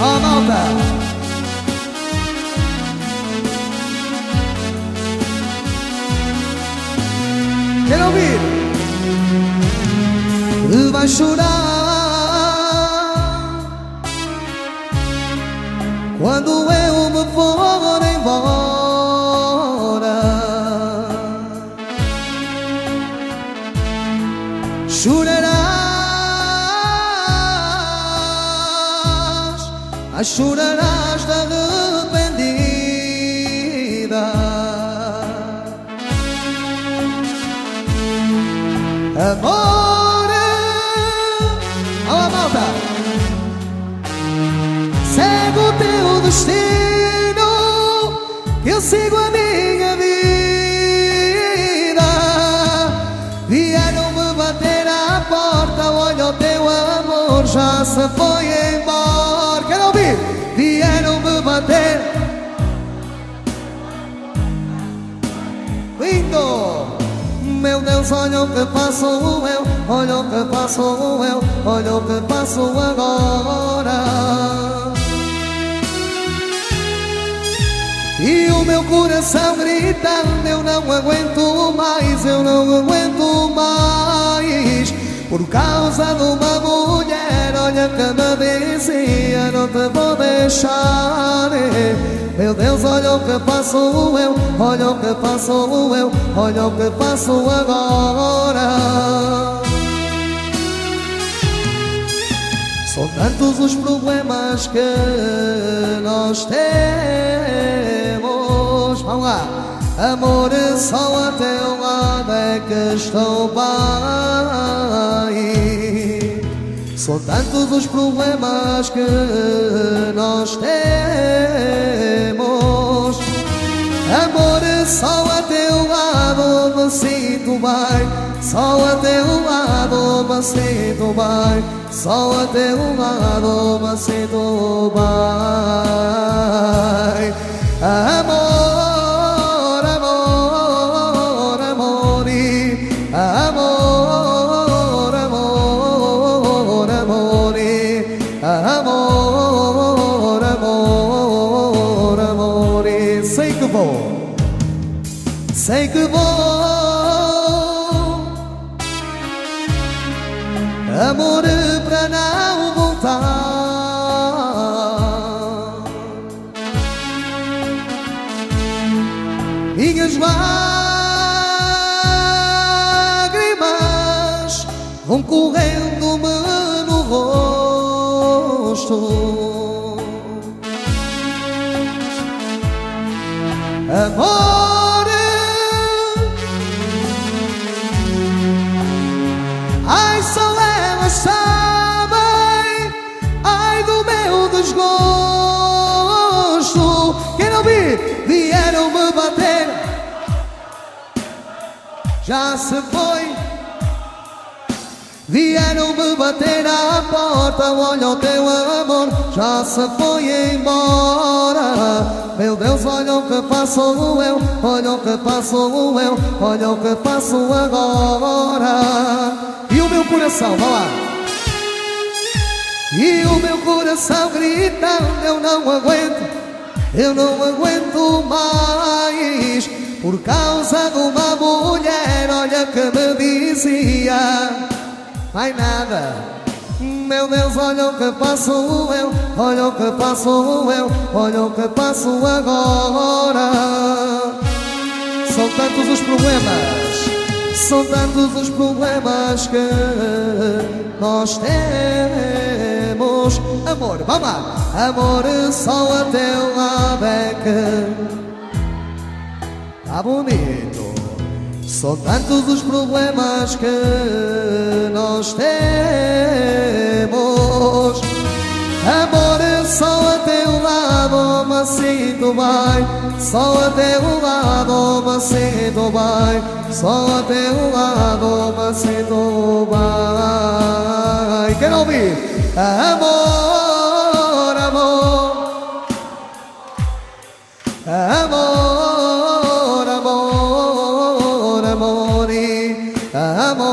malta! Quero ouvir? Vai chorar Quando eu me for embora chorarás de arrependida. Amor Olha a malta. Segue o teu destino eu sigo a minha vida. Vieram me bater à porta Olha o teu amor já se foi embora Deus, olha o que passo eu, olha o que passo eu, olha o que passo agora. E o meu coração gritando, eu não aguento mais, eu não aguento mais. Por causa mulher, olha que me dizia, não te vou deixar. Meu Deus, olha o que passo eu, olha o que passo eu, olha o que passo agora. São tantos os problemas que nós temos. Vamos lá. Amor, só a teu lado é que estou bem. São tantos os problemas que nós temos. Amor, só a teu lado me sinto bem. Só a teu lado me sinto bem. Só a teu lado me sinto bem. Amor, vou, sei que vou. Amor para não voltar. Minhas lágrimas Vão correndo-me no rosto Amor Ai, só elas sabem? Ai, do meu desgosto. Quero ouvir? Vieram me bater? Já se foi. Vieram me bater à porta Olha o teu amor. Já se foi embora Meu Deus, olha o que passo eu Olha o que passo eu Olha o que passo agora. E o meu coração, vai lá. E o meu coração gritando Eu não aguento Eu não aguento mais. Por causa de uma mulher Olha que me dizia Ai nada meu Deus, olha o que passo eu, olha o que passo eu, olha o que passo agora. São tantos os problemas, são tantos os problemas que nós temos. Amor, vamos lá. Amor, só a teu lado é que tá bonito. São tantos os problemas que nós temos. Amor, só a teu lado me sinto bem. Só a teu lado me sinto bem. Só a teu lado me sinto bem. Quero ouvir? Amor. 阿弥陀佛。